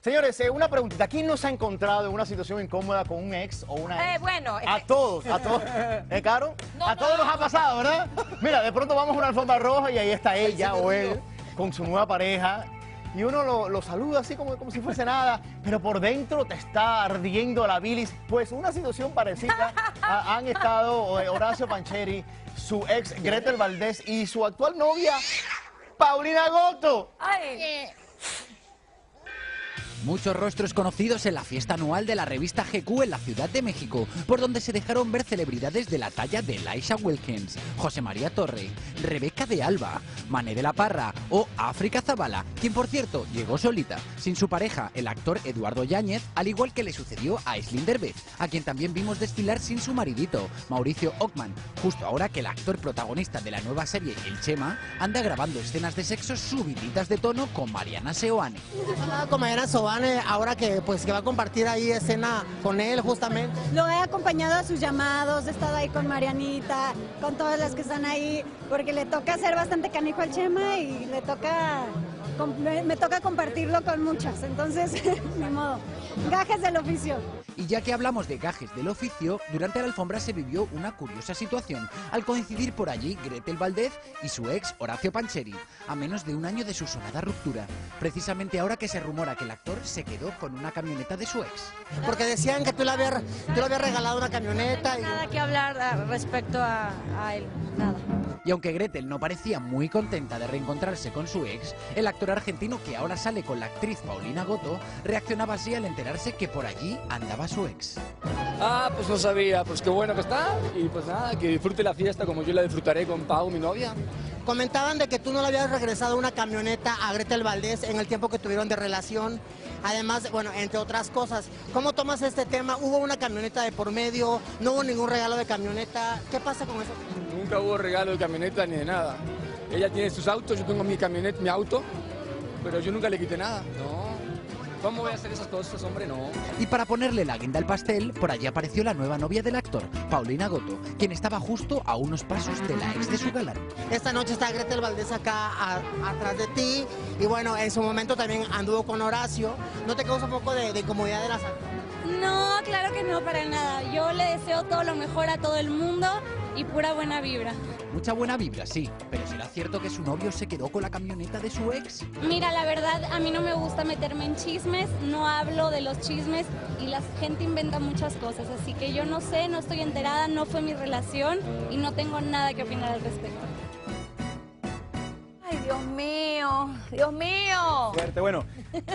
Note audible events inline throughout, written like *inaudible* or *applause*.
Señores, eh, una preguntita. ¿Quién nos ha encontrado en una situación incómoda con un ex o una Eh, ex? bueno, A eh, todos, a todos. *laughs* ¿Eh, Caro? No, a todos no. nos ha pasado, ¿verdad? Mira, de pronto vamos a una alfombra roja y ahí está ella o él con su nueva pareja. Y uno lo, lo saluda así como, como si fuese nada, pero por dentro te está ardiendo la bilis. Pues una situación parecida ha- han estado eh, Horacio Pancheri, su ex Gretel Valdés y su actual novia Paulina Goto. ay, Muchos rostros conocidos en la fiesta anual de la revista GQ en la Ciudad de México, por donde se dejaron ver celebridades de la talla de Laisha Wilkins, José María Torre, Rebeca de Alba, Mané de la Parra o África Zavala, quien por cierto llegó solita, sin su pareja, el actor Eduardo Yáñez, al igual que le sucedió a Aislinn Derbez, a quien también vimos desfilar sin su maridito, Mauricio Ockman, justo ahora que el actor protagonista de la nueva serie El Chema anda grabando escenas de sexo subiditas de tono con Mariana Seoane. Con Mariana Sobane ahora que pues que va a compartir ahí escena con él justamente. Lo he acompañado a sus llamados, he estado ahí con Marianita, con todas las que están ahí, porque le toca ser bastante canijo al Chema y le toca, me, me toca compartirlo con muchas, entonces, *laughs* ni modo, gajes del oficio. Y ya que hablamos de gajes del oficio, durante la alfombra se vivió una curiosa situación, al coincidir por allí Gretel Valdez y su ex Horacio Pancheri, a menos de un año de su sonada ruptura, precisamente ahora que se rumora que el actor se quedó con una camioneta de su ex. Porque decían que tú le habías, tú le habías regalado una camioneta y nada que hablar ah, respecto a, a él, nada. Y aunque Gretel no parecía muy contenta de reencontrarse con su ex, el actor argentino que ahora sale con la actriz Paulina Goto reaccionaba así al enterarse que por allí andaba su ex. Ah, pues no sabía, pues qué bueno que está y pues nada, que disfrute la fiesta como yo la disfrutaré con Pau, mi novia. Comentaban de que tú no le habías regresado una camioneta a Gretel Valdés en el tiempo que tuvieron de relación. Además, bueno, entre otras cosas, ¿cómo tomas este tema? ¿Hubo una camioneta de por medio? ¿No hubo ningún regalo de camioneta? ¿Qué pasa con eso? Nunca hubo regalo de camioneta ni de nada. Ella tiene sus autos, yo tengo mi camioneta, mi auto, pero yo nunca le quité nada. No. ¿Cómo voy a hacer esas cosas, hombre? No. Y para ponerle la guinda al pastel, por allí apareció la nueva novia del actor, Paulina Goto, quien estaba justo a unos pasos de la ex de su galán. Esta noche está Gretel Valdés acá a- atrás de ti y bueno, en su momento también anduvo con Horacio. ¿No te causa un poco de, de incomodidad de la No, claro que no, para nada. Yo le deseo todo lo mejor a todo el mundo y pura buena vibra. Mucha buena vibra, sí, pero ¿será cierto que su novio se quedó con la camioneta de su ex? Mira, la verdad, a mí no me gusta meterme en chismes, no hablo de los chismes y la gente inventa muchas cosas, así que yo no sé, no estoy enterada, no fue mi relación y no tengo nada que opinar al respecto. Dios mío, Dios mío. Fuerte, bueno,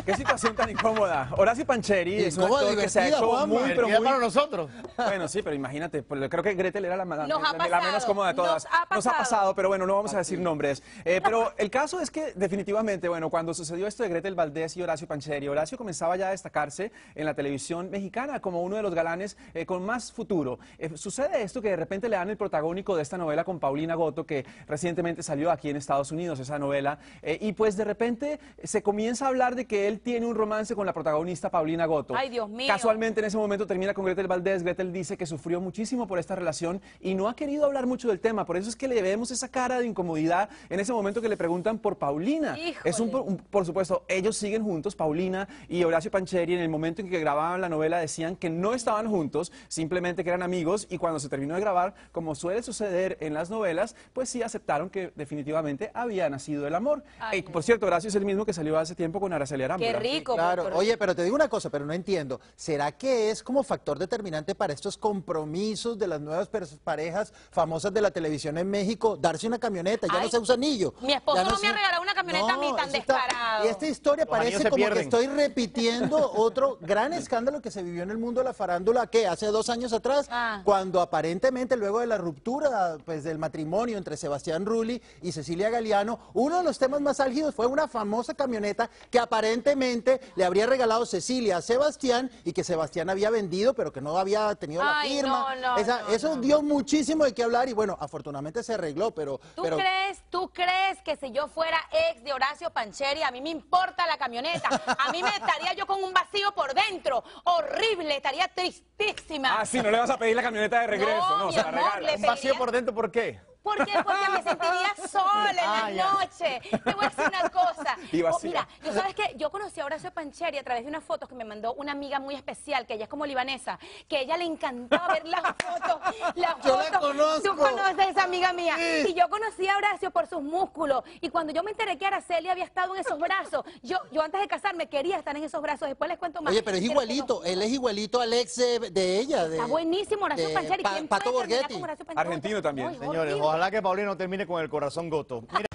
qué situación tan incómoda. Horacio Pancheri es un actor que se ha hecho Juanma. muy, pero muy... para nosotros. Bueno, sí, pero imagínate, pues, creo que Gretel era la, la- Nos ha la- menos cómoda de todas. nos ha pasado. pasado, pero bueno, no vamos a decir nombres. Eh, pero el caso es que definitivamente, bueno, cuando sucedió esto de Gretel Valdés y Horacio Pancheri, Horacio comenzaba ya a destacarse en la televisión mexicana como uno de los galanes eh, con más futuro. Eh, sucede esto que de repente le dan el protagónico de esta novela con Paulina Goto, que recientemente salió aquí en Estados Unidos, esa novela, eh, y pues de repente se comienza a hablar de que él tiene un romance con la protagonista Paulina Goto. Ay, Dios mío. Casualmente en ese momento termina con Gretel Valdés. Gretel dice que sufrió muchísimo por esta relación y no ha querido hablar mucho del tema. Por eso es que le vemos esa cara de incomodidad en ese momento que le preguntan por Paulina. Es un, un- por supuesto, ellos siguen juntos, Paulina y Horacio Pancheri. En el momento en que grababan la novela decían que no estaban juntos, simplemente que eran amigos. Y cuando se terminó de grabar, como suele suceder en las novelas, pues sí aceptaron que definitivamente había nacido el amor. Ay, Eh, por cierto, Horacio es el mismo que salió hace tiempo con Araceli Qué Arámbula. rico. Claro, pero- oye, pero te digo una cosa, pero no entiendo. ¿Será que es como factor determinante para estos compromisos de las nuevas parejas famosas de la televisión en México darse una camioneta? Ya Ay, no se usa anillo. mi esposo Ya no me se- ha regalado una camioneta a mí tan eso está- descarado. Y esta historia Los parece como que estoy repitiendo *laughs* otro gran escándalo que se vivió en el mundo de la farándula, que hace dos años atrás, Ah. cuando aparentemente luego de la ruptura pues, del matrimonio entre Sebastián Rulli y Cecilia Galeano, uno de los temas más álgidos fue una famosa camioneta que aparentemente le habría regalado Cecilia a Sebastián y que Sebastián había vendido, pero que no había tenido la firma. no, no, Esa- no, eso no. dio muchísimo de qué hablar y bueno, afortunadamente se arregló, pero... ¿Tú pero crees, tú crees que si yo fuera ex de Horacio Pancheri, a mí me importa la camioneta? A mí me estaría yo con un vacío por dentro, horrible, estaría tristísima. Ah, sí, no le vas a pedir la camioneta de regreso, No, no, mi se la amor, regala. le Un vacío por dentro, ¿por qué? ¿Por qué? Porque me sentiría *laughs* sola en Ah, la ya. noche. Te voy a decir una cosa. *laughs* Y Oh, mira, yo sabes que yo conocí a Horacio Pancheri a través de unas fotos que me mandó una amiga muy especial, que ella es como libanesa, que a ella le encantaba ver las *laughs* fotos. Las Yo la fotos. conozco. Tú conoces a esa amiga mía. Y yo conocí a Horacio por sus músculos. Y cuando yo me enteré que Araceli había estado en esos brazos, yo, yo antes de casarme quería estar en esos brazos. Después les cuento más. Oye, pero es igualito, él es igualito al ex de, de ella. De, Está buenísimo, Horacio de Pancheri. Pa- ¿Quién Pato Borghetti. Argentino también. Ay, Señores, horrible. Ojalá que Paulino termine con el corazón goto. Mira,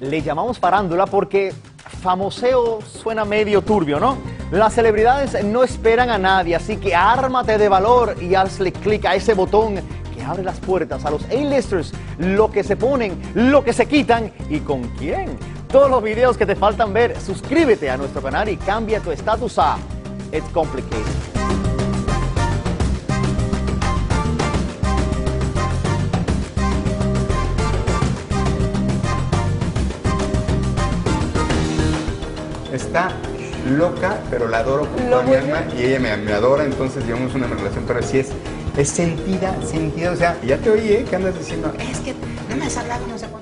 le llamamos farándula porque famoseo suena medio turbio, ¿no? Las celebridades no esperan a nadie, así que ármate de valor y hazle clic a ese botón que abre las puertas a los A-listers, lo que se ponen, lo que se quitan y con quién. Todos los videos que te faltan ver, suscríbete a nuestro canal y cambia tu estatus a It's Complicated. Está loca, pero la adoro con toda mi alma y ella me, me adora, entonces llevamos una relación, pero sí es, es sentida, sentida, o sea, ya te oí, ¿eh? que andas diciendo, es que no me has hablado, no sé cuándo.